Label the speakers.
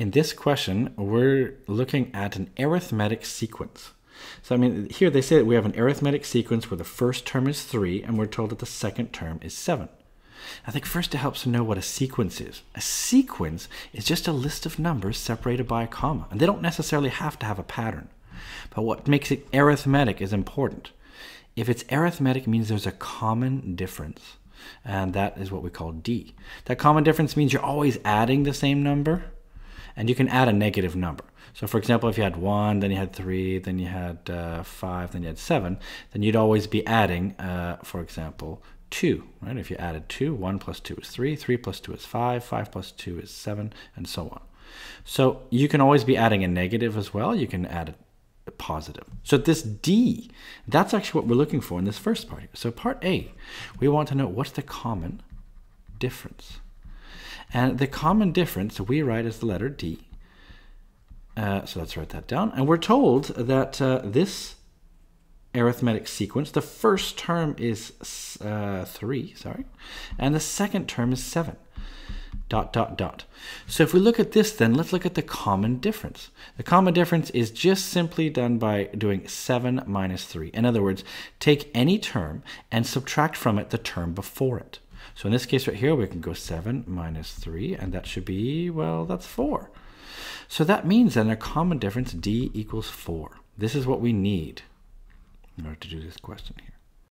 Speaker 1: in this question, we're looking at an arithmetic sequence. So, I mean, here they say that we have an arithmetic sequence where the first term is 3 and we're told that the second term is 7. I think first it helps to know what a sequence is. A sequence is just a list of numbers separated by a comma, and they don't necessarily have to have a pattern. But what makes it arithmetic is important. If it's arithmetic, it means there's a common difference, and that is what we call D. That common difference means you're always adding the same number, and you can add a negative number. So, for example, if you had 1, then you had 3, then you had uh, 5, then you had 7, then you'd always be adding, uh, for example, 2, right? If you added 2, 1 plus 2 is 3, 3 plus 2 is 5, 5 plus 2 is 7, and so on. So you can always be adding a negative as well. You can add a positive. So this D, that's actually what we're looking for in this first part. So part A, we want to know what's the common difference. And the common difference we write as the letter D. Uh, so let's write that down. And we're told that uh, this arithmetic sequence, the first term is uh, 3, sorry, and the second term is 7. Dot, dot, dot. So if we look at this then, let's look at the common difference. The common difference is just simply done by doing 7 minus 3. In other words, take any term and subtract from it the term before it. So in this case right here, we can go 7 minus 3, and that should be, well, that's 4. So that means then a common difference, d equals 4. This is what we need in order to do this question here.